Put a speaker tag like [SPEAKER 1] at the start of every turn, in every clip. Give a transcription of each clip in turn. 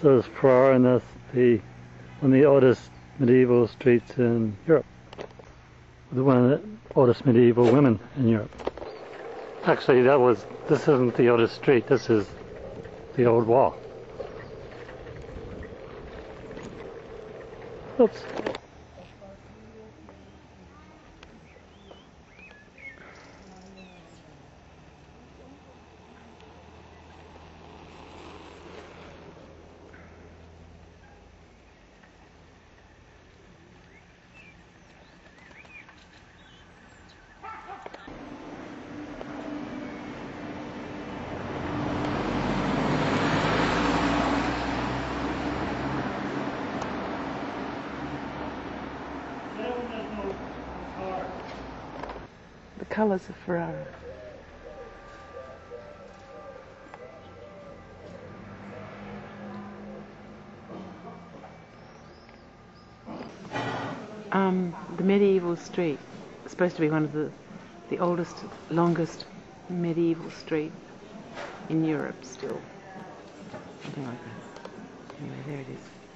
[SPEAKER 1] So is Ferrara, and that's the one of the oldest medieval streets in Europe. The one of the oldest medieval women in Europe. Actually, that was. This isn't the oldest street. This is the old wall. Oops.
[SPEAKER 2] The colours of Ferrara. Um, the medieval street, supposed to be one of the, the oldest, longest medieval street in Europe still. Something like that. Anyway, there it is.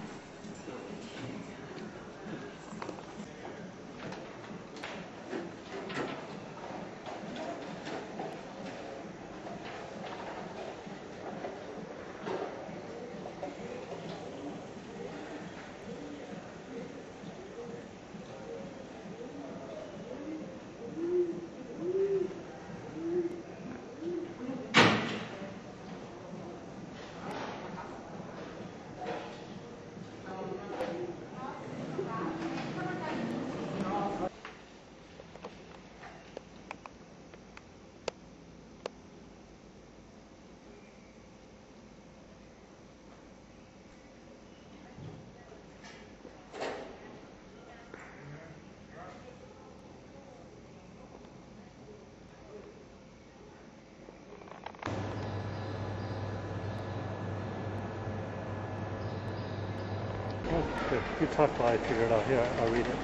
[SPEAKER 1] Good. You talk while I figure it out. Here, I'll read it.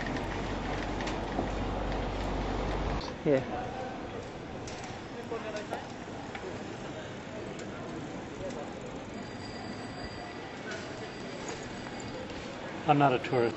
[SPEAKER 2] Here.
[SPEAKER 1] I'm not a tourist.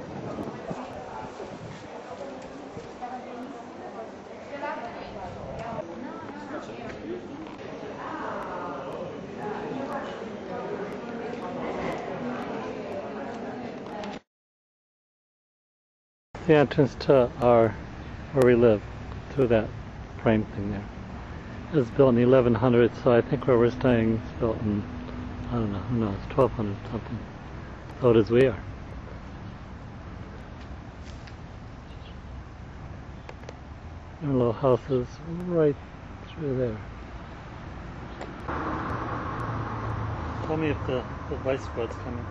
[SPEAKER 1] The entrance to our where we live through that frame thing there. It was built in 1100, so I think where we're staying is built in I don't know, who knows, 1200 something. As old as we are. Are little houses right through there. Tell me if the, the vice squad's coming.